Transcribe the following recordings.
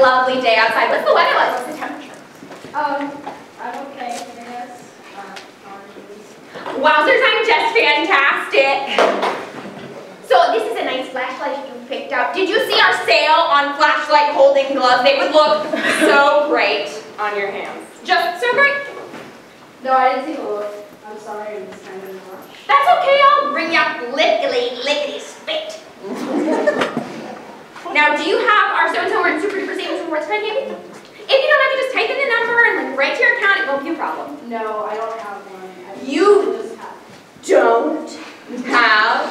a lovely day outside. What's the weather like? What's the temperature? Um, I'm okay, I. Uh, Wowzers, I'm just fantastic. So this is a nice flashlight you picked up. Did you see our sale on flashlight holding gloves? They would look so great on your hands. Just so great. No, I didn't see a look. I'm sorry, I'm just kind of in. That's okay, I'll bring you up lickety, lickety spit. now, do you have our so-and-so oh, wearing super No, I don't have one. You just have. don't have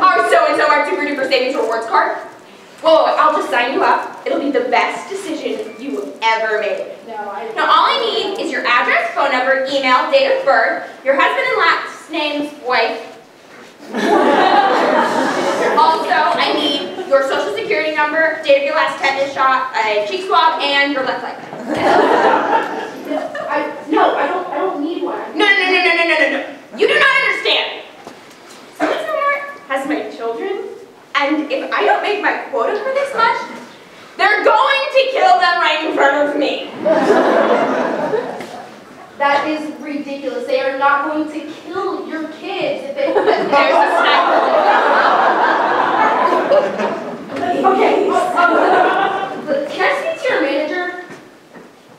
our so-and-so our super duper savings rewards card. Whoa, I'll just sign you up. It'll be the best decision you have ever made. No, I. Now, all I need is your address, phone number, email, date of birth, your husband and last name's wife. also, I need your social security number, date of your last tetanus shot, a cheek swab, and your left leg. I no, I don't. I don't need one. No, no, no, no, no, no, no, no. You do not understand. Someone has my children, and if I don't make my quota for this much, they're going to kill them right in front of me. That is ridiculous. They are not going to kill your kids if they. There's a sniper. okay. um, Can I speak to your manager?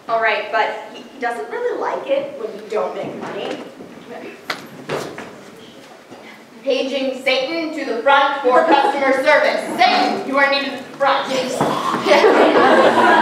All right, but he he doesn't really like it when you don't make money. Paging Satan to the front for customer service. Satan, you are needed at the front.